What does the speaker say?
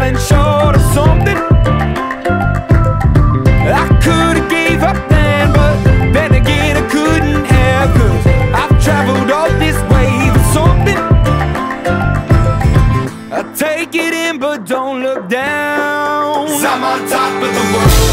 falling short of something. I could've gave up then, but then again I couldn't have. Cause I've traveled all this way for something. I take it in, but don't look down. Cause I'm on top of the world,